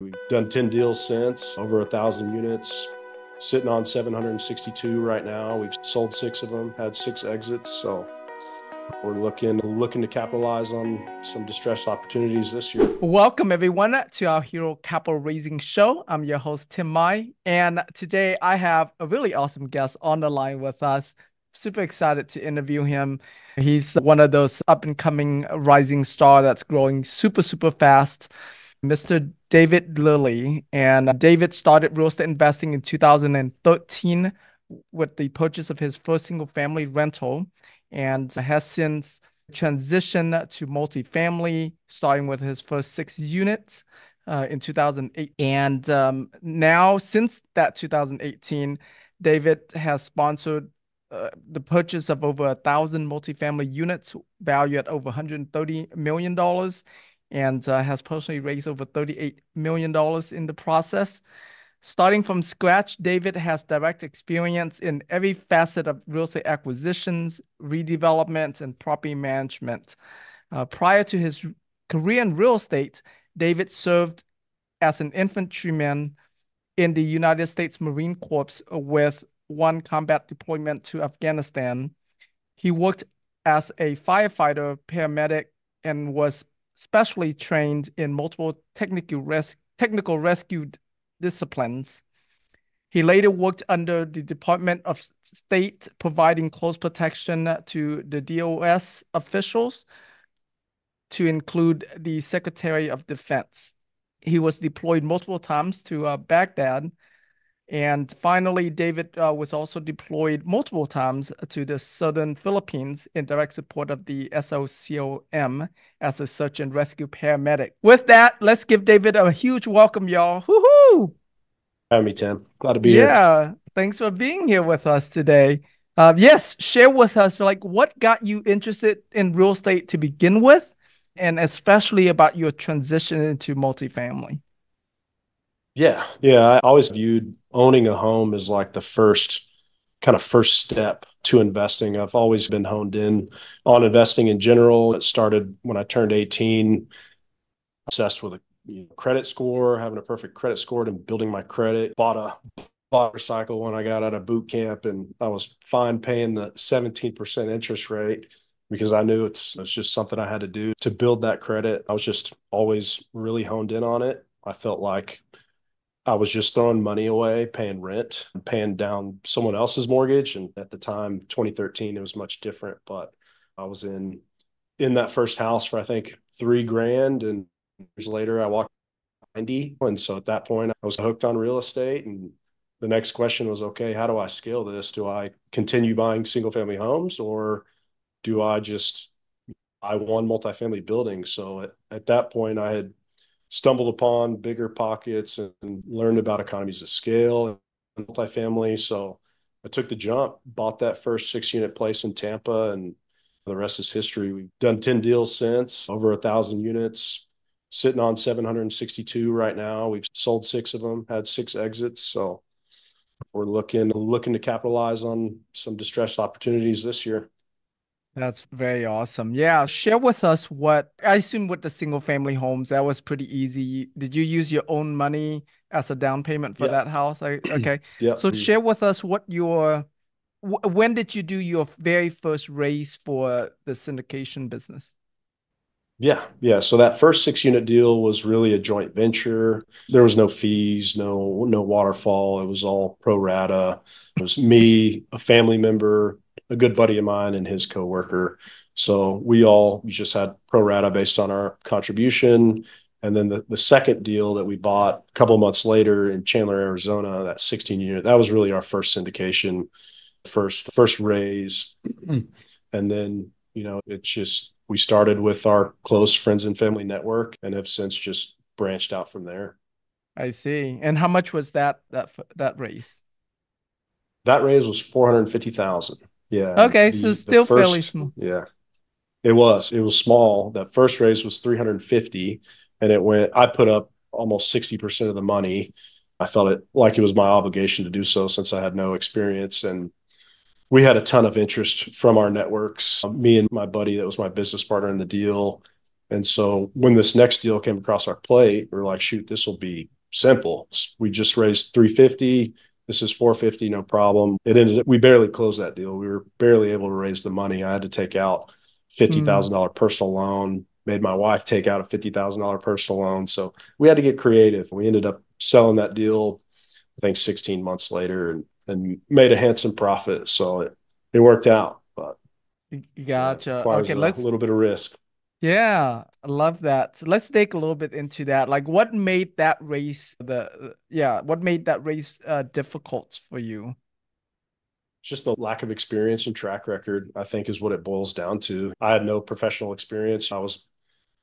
We've done 10 deals since, over a thousand units, sitting on 762 right now. We've sold six of them, had six exits. So we're looking looking to capitalize on some distressed opportunities this year. Welcome everyone to our Hero Capital Raising Show. I'm your host Tim Mai, and today I have a really awesome guest on the line with us. Super excited to interview him. He's one of those up and coming rising star that's growing super super fast. Mr. David Lilley. And David started real estate investing in 2013 with the purchase of his first single family rental and has since transitioned to multifamily, starting with his first six units uh, in 2008. And um, now, since that 2018, David has sponsored uh, the purchase of over a thousand multifamily units valued at over 130 million dollars and uh, has personally raised over $38 million in the process. Starting from scratch, David has direct experience in every facet of real estate acquisitions, redevelopment, and property management. Uh, prior to his career in real estate, David served as an infantryman in the United States Marine Corps with one combat deployment to Afghanistan. He worked as a firefighter, paramedic, and was specially trained in multiple technical, res- technical rescue disciplines. He later worked under the Department of State, providing close protection to the DOS officials, to include the Secretary of Defense. He was deployed multiple times to uh, Baghdad and finally, David uh, was also deployed multiple times to the southern Philippines in direct support of the SOCOM as a search and rescue paramedic. With that, let's give David a huge welcome, y'all. Woohoo! Have me, Tim. Glad to be yeah, here. Yeah, thanks for being here with us today. Uh, yes, share with us like what got you interested in real estate to begin with, and especially about your transition into multifamily. Yeah. Yeah. I always viewed owning a home as like the first kind of first step to investing. I've always been honed in on investing in general. It started when I turned 18, obsessed with a you know, credit score, having a perfect credit score and building my credit. Bought a motorcycle when I got out of boot camp and I was fine paying the 17% interest rate because I knew it's it's just something I had to do to build that credit. I was just always really honed in on it. I felt like I was just throwing money away, paying rent, paying down someone else's mortgage. And at the time, 2013, it was much different. But I was in in that first house for I think three grand, and years later, I walked 90. And so at that point, I was hooked on real estate. And the next question was, okay, how do I scale this? Do I continue buying single family homes, or do I just buy one multifamily building? So at, at that point, I had stumbled upon BiggerPockets and learned about economies of scale and multifamily. So I took the jump, bought that first six unit place in Tampa, and the rest is history. We've done 10 deals since, over a thousand units, sitting on 762 right now. We've sold six of them, had six exits. So we're looking looking to capitalize on some distressed opportunities this year. That's very awesome. Yeah, share with us what I assume with the single family homes that was pretty easy. Did you use your own money as a down payment for yeah. that house? okay. yeah. So share with us what your when did you do your very first raise for the syndication business? Yeah, yeah. So that first six unit deal was really a joint venture. There was no fees, no no waterfall. It was all pro rata. It was me, a family member, a good buddy of mine and his coworker. So we all just had pro rata based on our contribution. And then the, the second deal that we bought a couple months later in Chandler, Arizona, that 16 unit, that was really our first syndication, first first raise. and then, you know, it's just we started with our close friends and family network and have since just branched out from there. I see. And how much was that that that raise? That raise was 450,000. Yeah. Okay, the, so still first, fairly small. Yeah. It was. It was small. That first raise was 350 and it went I put up almost 60% of the money. I felt it like it was my obligation to do so since I had no experience and we had a ton of interest from our networks. Um, me and my buddy that was my business partner in the deal And so when this next deal came across our plate, we are like, shoot, this will be simple. We just raised 350. This is 450, no problem. It ended we barely closed that deal. We were barely able to raise the money. I had to take out $50,000 mm. personal loan, made my wife take out a $50,000 personal loan. So we had to get creative. We ended up selling that deal, I think 16 months later and, and made a handsome profit. So it, it worked out, but gotcha. okay. Let's a little bit of risk. Yeah, I love that. So let's dig a little bit into that. Like what made that race the yeah, what made that race uh, difficult for you? Just the lack of experience and track record, I think, is what it boils down to. I had no professional experience. I was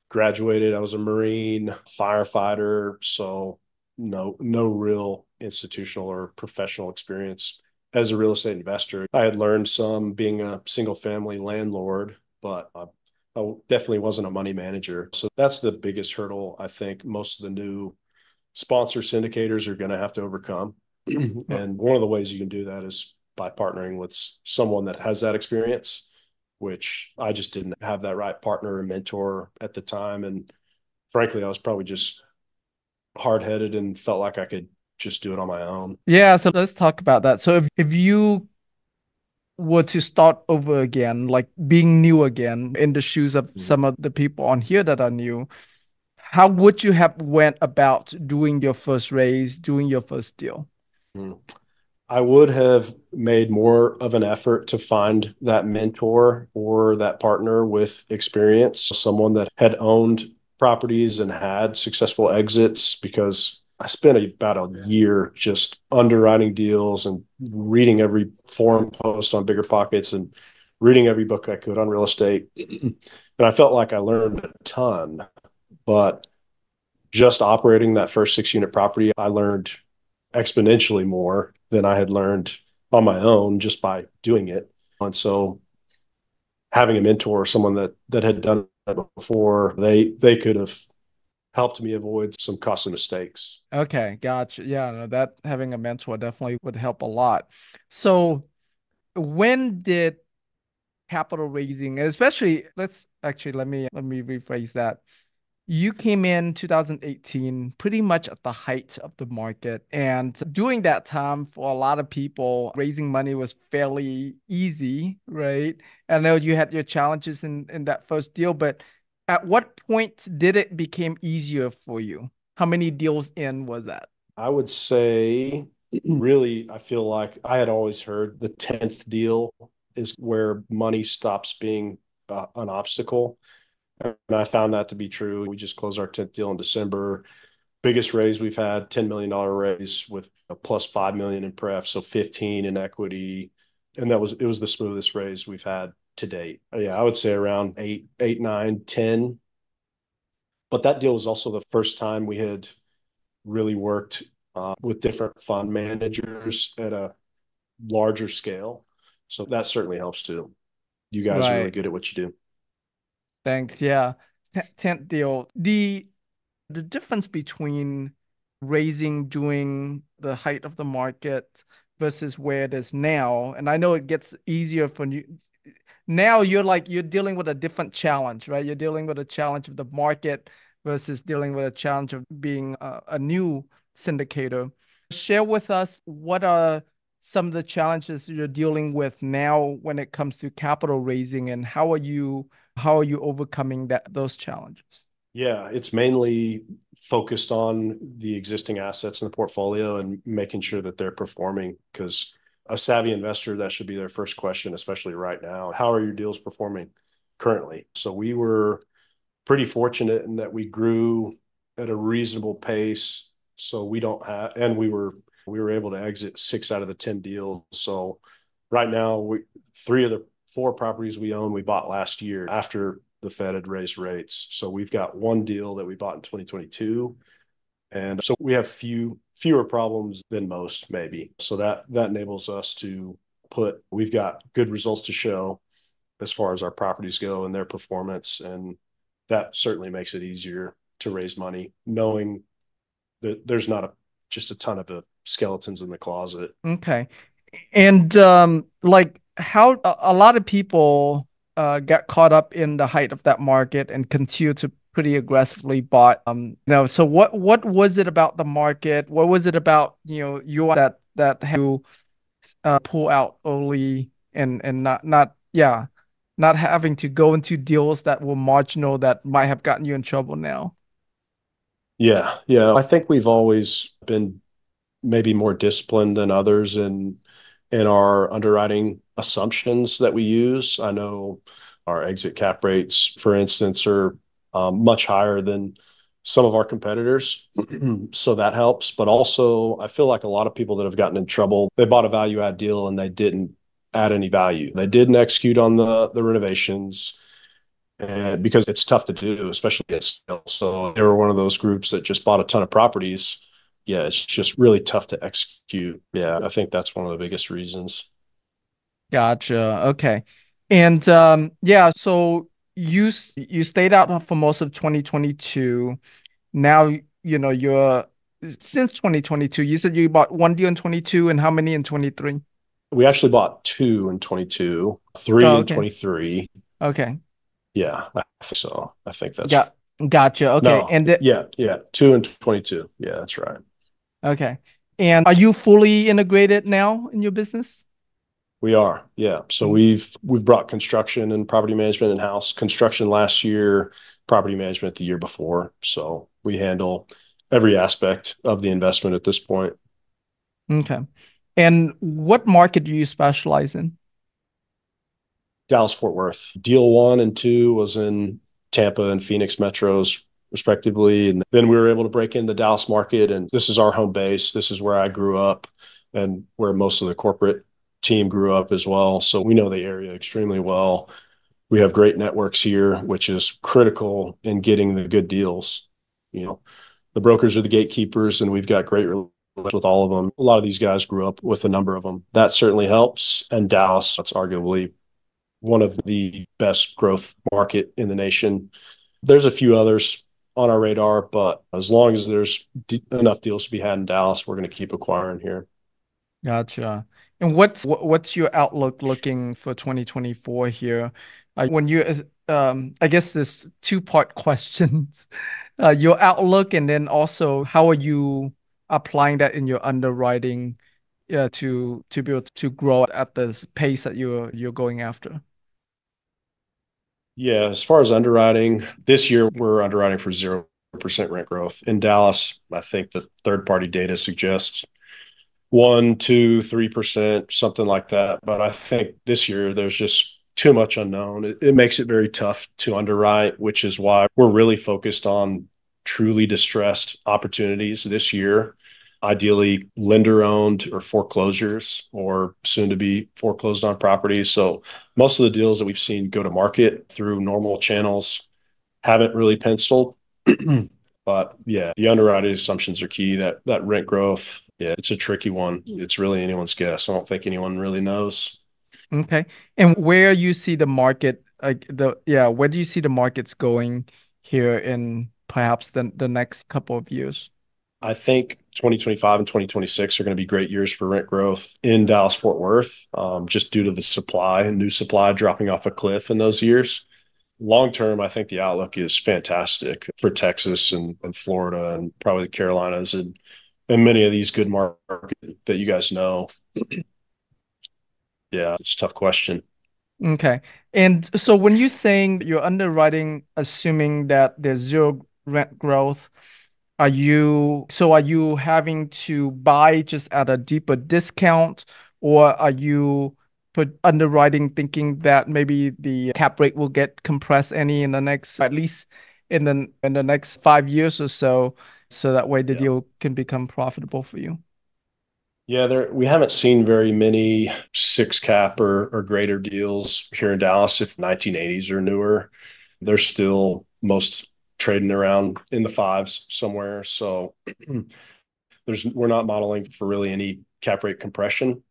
graduated, I was a Marine, firefighter, so no no real institutional or professional experience as a real estate investor. I had learned some being a single family landlord, but I I definitely wasn't a money manager. So that's the biggest hurdle I think most of the new sponsor syndicators are going to have to overcome. and one of the ways you can do that is by partnering with someone that has that experience, which I just didn't have that right partner or mentor at the time. And frankly, I was probably just hard headed and felt like I could just do it on my own. Yeah. So let's talk about that. So if, if you were to start over again, like being new again in the shoes of mm-hmm. some of the people on here that are new, how would you have went about doing your first raise, doing your first deal? Mm. I would have made more of an effort to find that mentor or that partner with experience, someone that had owned properties and had successful exits because I spent about a year just underwriting deals and reading every forum post on BiggerPockets and reading every book I could on real estate. and I felt like I learned a ton, but just operating that first six unit property, I learned exponentially more than I had learned on my own just by doing it. And so having a mentor, or someone that that had done it before, they they could have helped me avoid some costly mistakes. Okay, gotcha. Yeah, that having a mentor definitely would help a lot. So, when did capital raising, especially let's actually let me let me rephrase that. You came in 2018 pretty much at the height of the market. And during that time, for a lot of people, raising money was fairly easy, right? I know you had your challenges in, in that first deal, but at what point did it become easier for you? How many deals in was that? I would say really I feel like I had always heard the 10th deal is where money stops being uh, an obstacle. And I found that to be true. We just closed our 10th deal in December. Biggest raise we've had, $10 million raise with a plus 5 million in pref, so 15 in equity. And that was it was the smoothest raise we've had to date. Yeah, I would say around eight, eight, nine, ten. But that deal was also the first time we had really worked uh, with different fund managers at a larger scale. So that certainly helps too. You guys right. are really good at what you do. Thanks. Yeah. Tenth deal. The the difference between raising during the height of the market versus where it is now, and I know it gets easier for you now you're like you're dealing with a different challenge, right? You're dealing with a challenge of the market versus dealing with a challenge of being a, a new syndicator. Share with us what are some of the challenges you're dealing with now when it comes to capital raising and how are you how are you overcoming that those challenges? Yeah, it's mainly focused on the existing assets in the portfolio and making sure that they're performing because a savvy investor, that should be their first question, especially right now. How are your deals performing currently? So we were pretty fortunate in that we grew at a reasonable pace. So we don't have, and we were we were able to exit six out of the ten deals. So right now, we three of the four properties we own we bought last year after the Fed had raised rates. So we've got one deal that we bought in 2022 and so we have few fewer problems than most maybe. So that that enables us to put we've got good results to show as far as our properties go and their performance. And that certainly makes it easier to raise money knowing that there's not a just a ton of the skeletons in the closet. Okay. And um like how a lot of people uh, got caught up in the height of that market and continue to pretty aggressively bought. Um, you know, so what what was it about the market? What was it about you know you that that you uh, pull out early and and not not yeah not having to go into deals that were marginal that might have gotten you in trouble now. Yeah, yeah. I think we've always been maybe more disciplined than others in in our underwriting assumptions that we use. I know our exit cap rates, for instance, are much higher than some of our competitors. so that helps. But also, I feel like a lot of people that have gotten in trouble, they bought a value add deal and they didn't add any value. They didn't execute on the the renovations. And because it's tough to do, especially at scale. So they were one of those groups that just bought a ton of properties. Yeah, it's just really tough to execute. Yeah, I think that's one of the biggest reasons. Gotcha. Okay. And um, yeah, so you you stayed out for most of 2022. Now, you know, you're since 2022, you said you bought one deal in 22 and how many in 23? We actually bought two in 22, three oh, okay. in 23. Okay. Yeah, I think so. I think that's yeah. Gotcha. Okay. No, and th- yeah, yeah, two and 22. Yeah, that's right. Okay. And are you fully integrated now in your business? We are, yeah. So mm-hmm. we've we've brought construction and property management in house. Construction last year, property management the year before. So we handle every aspect of the investment at this point. Okay. And what market do you specialize in? Dallas Fort Worth. Deal one and two was in Tampa and Phoenix metros, respectively. And then we were able to break in the Dallas market. And this is our home base. This is where I grew up and where most of the corporate team grew up as well. So we know the area extremely well. We have great networks here, which is critical in getting the good deals. You know, the brokers are the gatekeepers, and we've got great with all of them. A lot of these guys grew up with a number of them. That certainly helps. And Dallas, that's arguably one of the best growth market in the nation. There's a few others on our radar, but as long as there's d- enough deals to be had in Dallas, we're going to keep acquiring here. Gotcha. And what's what's your outlook looking for 2024 here? Uh, when you, um, I guess this two-part questions, uh, your outlook, and then also how are you applying that in your underwriting, uh, to to be able to grow at the pace that you're you're going after? Yeah, as far as underwriting, this year we're underwriting for zero percent rent growth in Dallas. I think the third-party data suggests one, two, three percent, something like that. But I think this year there's just too much unknown. It, it makes it very tough to underwrite, which is why we're really focused on truly distressed opportunities this year. Ideally, lender owned or foreclosures or soon to be foreclosed on properties. So, most of the deals that we've seen go to market through normal channels haven't really penciled. but yeah, the underwriting assumptions are key. That that rent growth, yeah, it's a tricky one. It's really anyone's guess. I don't think anyone really knows. Okay. And where you see the market, like the yeah, where do you see the markets going here in perhaps the the next couple of years? I think 2025 and 2026 are going to be great years for rent growth in Dallas Fort Worth, um, just due to the supply and new supply dropping off a cliff in those years. Long term, I think the outlook is fantastic for Texas and, and Florida and probably the Carolinas and and many of these good markets that you guys know? yeah, it's a tough question. Okay. And so when you're saying you're underwriting, assuming that there's zero rent growth, are you so are you having to buy just at a deeper discount, or are you put underwriting thinking that maybe the cap rate will get compressed any in the next at least in the in the next five years or so? so that way the yeah. deal can become profitable for you? Yeah, there we haven't seen very many six cap or, or greater deals here in Dallas. If 1980s or newer, they're still most trading around in the fives somewhere. So there's we're not modeling for really any cap rate compression.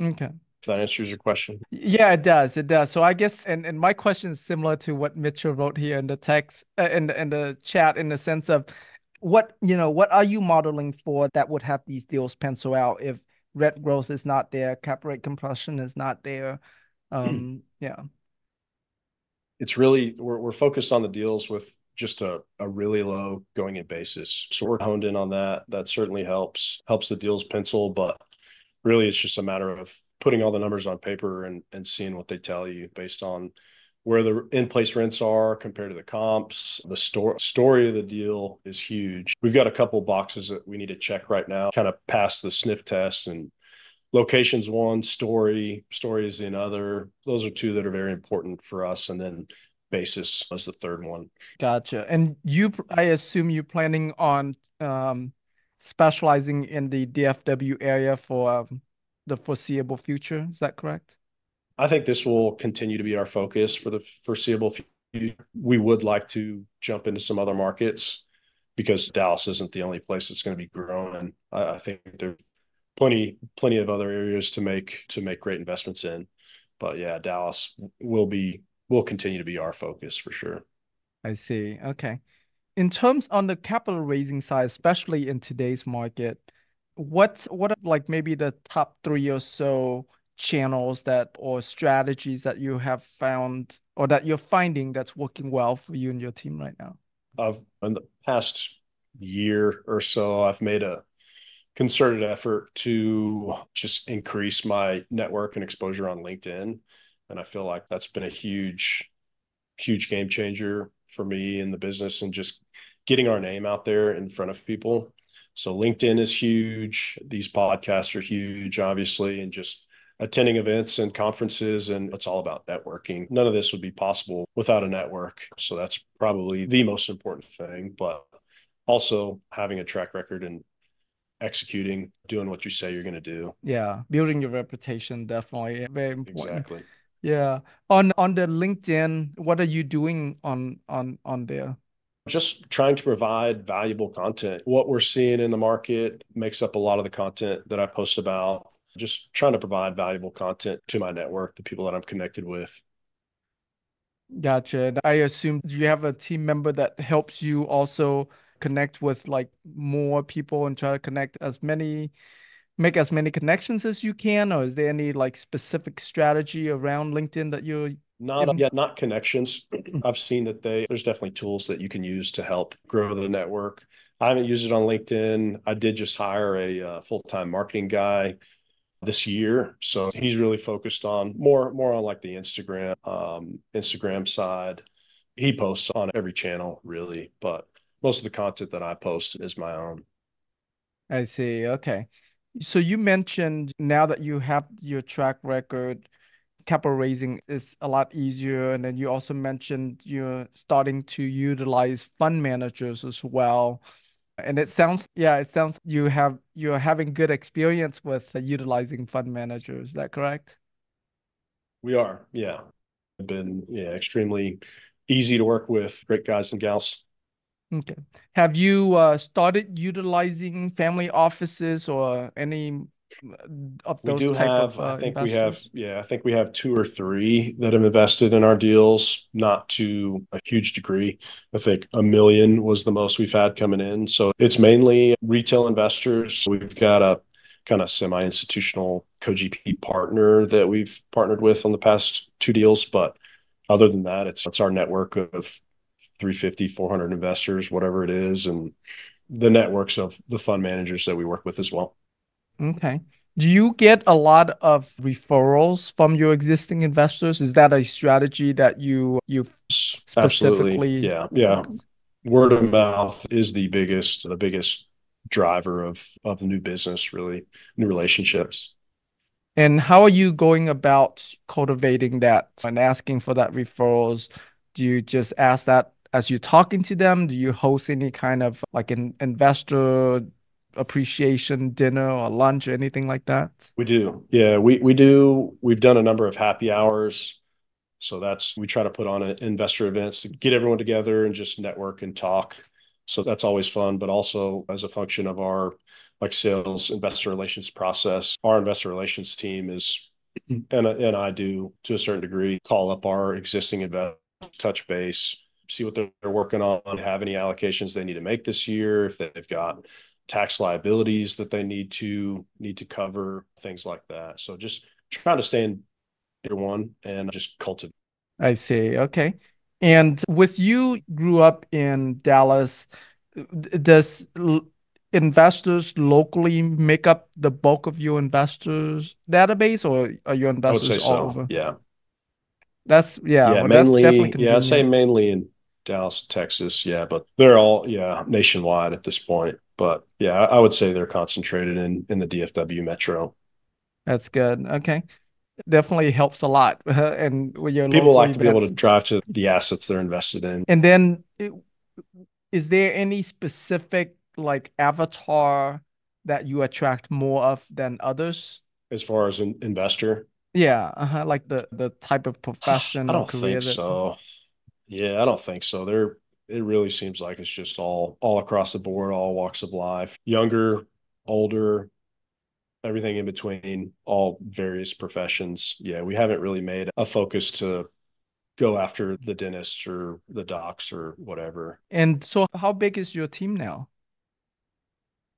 Okay. If that answers your question. Yeah, it does. It does. So I guess, and, and my question is similar to what Mitchell wrote here in the text, uh, in, the, in the chat, in the sense of what, you know, what are you modeling for that would have these deals pencil out if rent growth is not there, cap rate compression is not there? Um, yeah. It's really we're we're focused on the deals with just a, a really low going in basis. So we're honed in on that. That certainly helps helps the deals pencil, but really it's just a matter of putting all the numbers on paper and and seeing what they tell you based on where the in-place rents are compared to the comps. The story story of the deal is huge. We've got a couple boxes that we need to check right now, kind of pass the sniff test and locations one, story, story is another. Those are two that are very important for us. And then basis was the third one. Gotcha. And you, I assume you're planning on um, specializing in the DFW area for um, the foreseeable future. Is that correct? I think this will continue to be our focus for the foreseeable future. We would like to jump into some other markets because Dallas isn't the only place that's going to be growing. I, I think there's plenty plenty of other areas to make to make great investments in. But yeah, Dallas will be will continue to be our focus for sure. I see. Okay. In terms on the capital raising side, especially in today's market, what what are like maybe the top three or so channels that or strategies that you have found or that you're finding that's working well for you and your team right now? I've in the past year or so, I've made a concerted effort to just increase my network and exposure on LinkedIn. And I feel like that's been a huge, huge game changer for me in the business and just getting our name out there in front of people. So LinkedIn is huge. These podcasts are huge, obviously, and just attending events and conferences and it's all about networking. None of this would be possible without a network. So that's probably the most important thing, but also having a track record and executing, doing what you say you're going to do. Yeah, building your reputation definitely very important. Exactly. Yeah. On on the LinkedIn, what are you doing on on on there? Just trying to provide valuable content. What we're seeing in the market makes up a lot of the content that I post about. Just trying to provide valuable content to my network, the people that I'm connected with. Gotcha. I assume do you have a team member that helps you also connect with like more people and try to connect as many make as many connections as you can, or is there any like specific strategy around LinkedIn that you're not yet not connections. I've seen that they there's definitely tools that you can use to help grow the network. I haven't used it on linkedin. I did just hire a uh, full-time marketing guy this year so he's really focused on more more on like the instagram um, instagram side. He posts on every channel really but most of the content that i post is my own. I see okay so you mentioned now that you have your track record, capital raising is a lot easier. And then you also mentioned you're starting to utilize fund managers as well. And it sounds, yeah, it sounds you have you're having good experience with uh, utilizing fund managers. Is that correct? We are, yeah. Been yeah, extremely easy to work with. Great guys and gals. Okay. Have you uh, started utilizing family offices or any of those? We do have, of I uh, think we have, yeah, I think we have two or three that have invested in our deals, not to a huge degree. I think a million was the most we've had coming in. So it's mainly retail investors. We've got a kind of semi-institutional co-GP partner that we've partnered with on the past two deals. But other than that, it's it's our network of 350, 400 investors, whatever it is, and the networks of the fund managers that we work with as well. Okay. Do you get a lot of referrals from your existing investors? Is that a strategy that you you specifically Absolutely. Yeah. Yeah. Word of mouth is the biggest the biggest driver of of new business, really, new relationships. And how are you going about cultivating that and asking for that referrals? Do you just ask that as you're talking to them? Do you host any kind of like an investor appreciation dinner or lunch or anything like that? We do. Yeah, we we do. We've done a number of happy hours. So that's we try to put on a, investor events to get everyone together and just network and talk. So that's always fun, but also as a function of our like sales investor relations process, our investor relations team is and and I do to a certain degree call up our existing investors, touch base, see what they're working on, have any allocations they need to make this year, if they've got tax liabilities that they need to need to cover, things like that. So just trying to stay in one and just cultivate. I see. Okay. And with you grew up in Dallas, does investors locally make up the bulk of your investors database or are your investors I would say all so. over? Yeah. That's yeah, Yeah, well, mainly, yeah, I'd say mainly in Dallas, Texas. Yeah, but they're all, yeah, nationwide at this point. But yeah, I I would say they're concentrated in in the DFW metro. That's good. Okay. Definitely helps a lot. And when you're People like to be able to drive to the assets they're invested in. and then it, is there any specific like avatar that you attract more of than others? As far as an investor, Yeah, uh-huh, like the the type of profession or don't career think that. so. Yeah, I don't think so. There, it really seems like it's just all all across the board, all walks of life, younger, older, everything in between, all various professions. Yeah, we haven't really made a focus to go after the dentist or the docs or whatever. And so how big is your team now?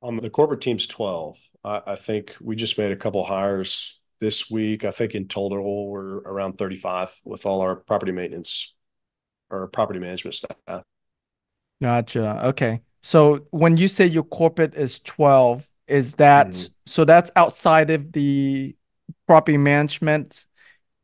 Um, the corporate team's 12. I, I think we just made a couple hires this week. I think in total we're around 35 with all our property maintenance or property management staff. Gotcha. Okay. So when you say your corporate is 12, is that Mhm. so that's outside of the property management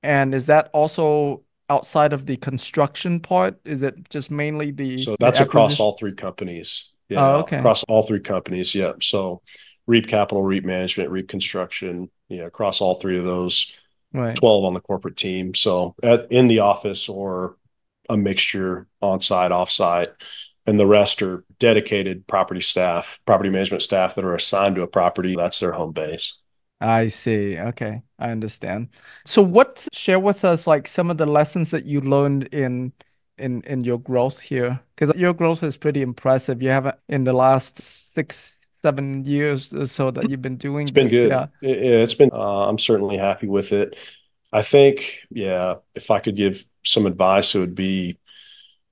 and is that also outside of the construction part? Is it just mainly the So the that's across all three companies. Oh, Yeah, okay. across all three companies. Yeah. So REAP Capital, REAP Management, REAP Construction, yeah, across all three of those, Right. 12 on the corporate team. So at in the office or a mixture on-site, off-site, and the rest are dedicated property staff, property management staff that are assigned to a property. That's their home base. I see. Okay. I understand. So what share with us like some of the lessons that you learned in in in your growth here? Because your growth is pretty impressive. You haven't in the last six, seven years or so that you've been It's doing been this. good. Yeah. It, it's been, uh, I'm certainly happy with it. I think, yeah, if I could give some advice, it would be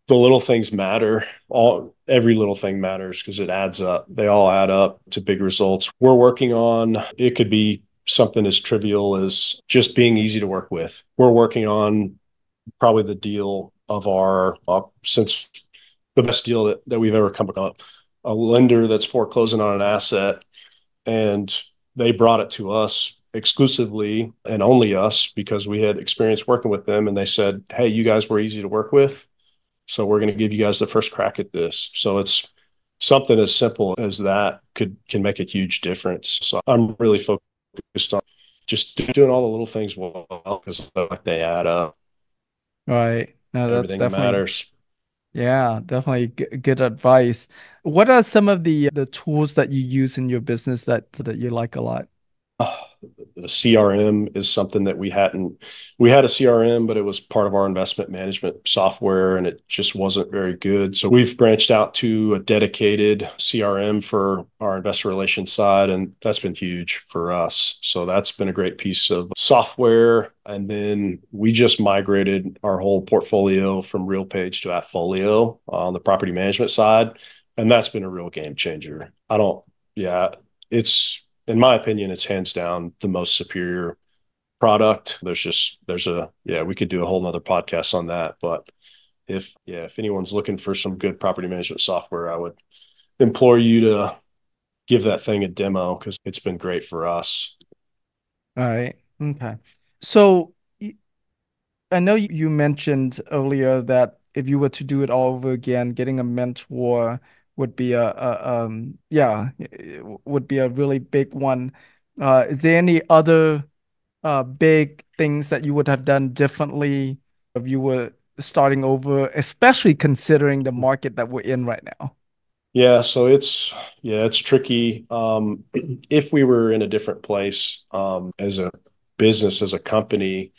the little things matter. All every little thing matters because it adds up. They all add up to big results. We're working on it could be something as trivial as just being easy to work with. We're working on probably the deal of our uh, since the best deal that, that we've ever come across. A lender that's foreclosing on an asset and they brought it to us exclusively and only us because we had experience working with them and they said hey you guys were easy to work with so we're going to give you guys the first crack at this so it's something as simple as that could can make a huge difference so i'm really focused on just doing all the little things well because like they add up Right. No, that's everything definitely matters yeah, definitely g good advice. What are some of the the tools that you use in your business that that you like a lot? The CRM is something that we hadn't. We had a CRM, but it was part of our investment management software, and it just wasn't very good. So we've branched out to a dedicated CRM for our investor relations side, and that's been huge for us. So that's been a great piece of software. And then we just migrated our whole portfolio from RealPage to AppFolio on the property management side, and that's been a real game changer. I don't, yeah, it's in my opinion, it's hands down the most superior product. There's just there's a yeah, we could do a whole nother podcast on that. But if yeah, if anyone's looking for some good property management software, I would implore you to give that thing a demo because it's been great for us. All right. Okay. So I know you mentioned earlier that if you were to do it all over again, getting a mentor would be a, a um yeah, would be a really big one. Uh, is there any other uh big things that you would have done differently if you were starting over, especially considering the market that we're in right now? Yeah, so it's yeah, it's tricky. Um, if we were in a different place um, as a business, as a company,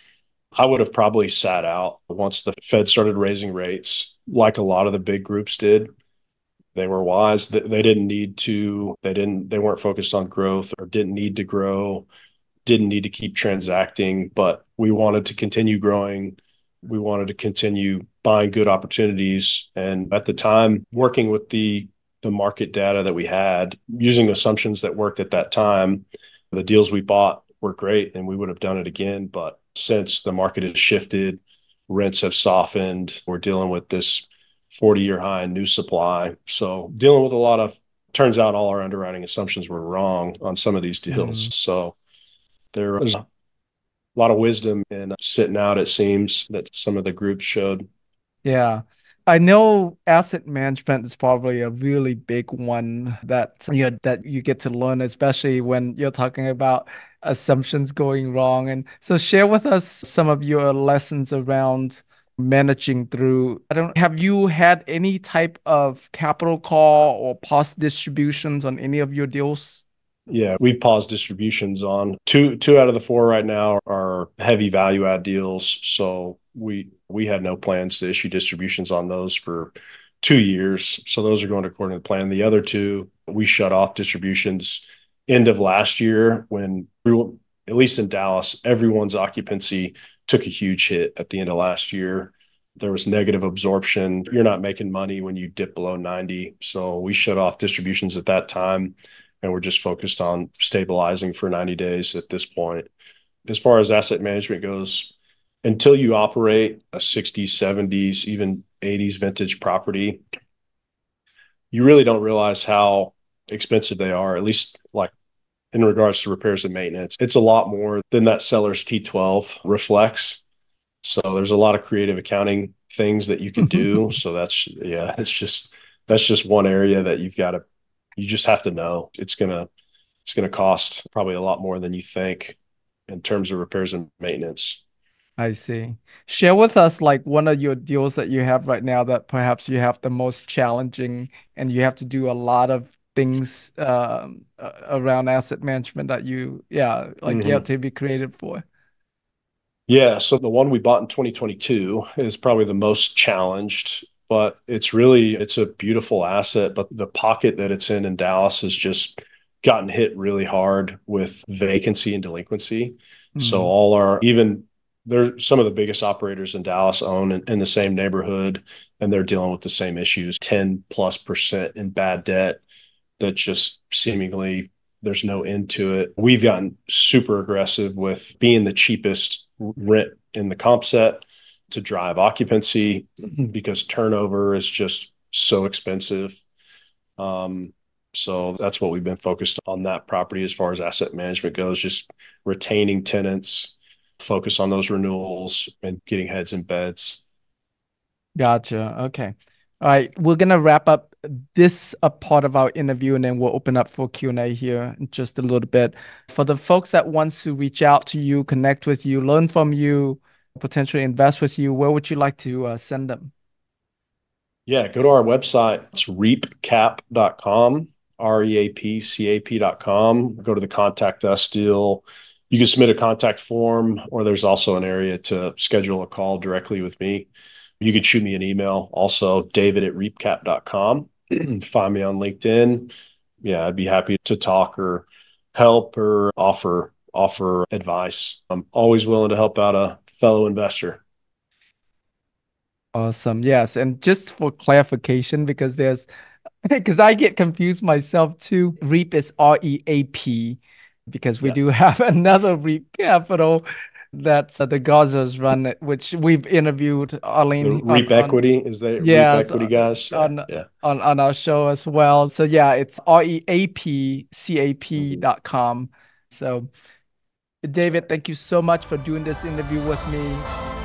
I would have probably sat out once the Fed started raising rates, like a lot of the big groups did. They were wise. They, didn't need to, they didn't, they weren't focused on growth or didn't need to grow, didn't need to keep transacting, but we wanted to continue growing. We wanted to continue buying good opportunities. And at the time, working with the the market data that we had, using assumptions that worked at that time, the deals we bought were great and we would have done it again. But since the market has shifted, rents have softened. We're dealing with this 40 year high in new supply. So, dealing with a lot of, turns out all our underwriting assumptions were wrong on some of these deals. Mm. So, there was a lot of wisdom in sitting out, it seems, that some of the groups showed. Yeah. I know asset management is probably a really big one that you know, that you get to learn, especially when you're talking about assumptions going wrong. And so, share with us some of your lessons around managing through. I don't have you had any type of capital call or pause distributions on any of your deals? Yeah, we've paused distributions on two two out of the four right now are heavy value add deals. So we we had no plans to issue distributions on those for two years. So those are going according to plan. The other two, we shut off distributions end of last year when at least in Dallas, everyone's occupancy took a huge hit at the end of last year. There was negative absorption. You're not making money when you dip below 90. So we shut off distributions at that time and we're just focused on stabilizing for 90 days at this point. As far as asset management goes, until you operate a 60s, 70s, even 80s vintage property, you really don't realize how expensive they are, at least like in regards to repairs and maintenance. It's a lot more than that seller's T12 reflects. So there's a lot of creative accounting things that you can do. so that's yeah, it's just that's just one area that you've got to you just have to know it's gonna it's gonna cost probably a lot more than you think in terms of repairs and maintenance. I see. Share with us like one of your deals that you have right now that perhaps you have the most challenging and you have to do a lot of things um, around asset management that you yeah like mm-hmm. you have to be creative for. Yeah, so the one we bought in 2022 is probably the most challenged, but it's really it's a beautiful asset, but the pocket that it's in in Dallas has just gotten hit really hard with vacancy and delinquency. Mm-hmm. So all our even they're some of the biggest operators in Dallas own in, in, the same neighborhood and they're dealing with the same issues 10 plus percent in bad debt that just seemingly there's no end to it. We've gotten super aggressive with being the cheapest rent in the comp set to drive occupancy because turnover is just so expensive. Um, so that's what we've been focused on that property as far as asset management goes, just retaining tenants, focus on those renewals and getting heads in beds. Gotcha. Okay. All right, we're gonna wrap up this a part of our interview, and then we'll open up for Q and A here in just a little bit. For the folks that wants to reach out to you, connect with you, learn from you, potentially invest with you, where would you like to uh, send them? Yeah, go to our website. It's reapcap.com, R E A P C A P.com. Go to the contact us deal. You can submit a contact form, or there's also an area to schedule a call directly with me. You could shoot me an email also, david at reapcap.com. Find me on LinkedIn. Yeah, I'd be happy to talk or help or offer offer advice. I'm always willing to help out a fellow investor. Awesome. Yes. And just for clarification, because there's because I get confused myself too. REAP is R E A P because we yeah. do have another REAP capital that's uh, the Gazas run, which we've interviewed Arlene. The Reap on, Equity is that yeah, Reap Equity guys on, yeah. on on our show as well. So yeah, it's R E A P C A P dot com. So David, thank you so much for doing this interview with me.